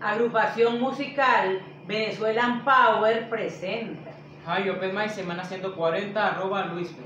Agrupación musical Venezuelan Power presenta. Javi Open Mic, semana 140, arroba Luis Luispe.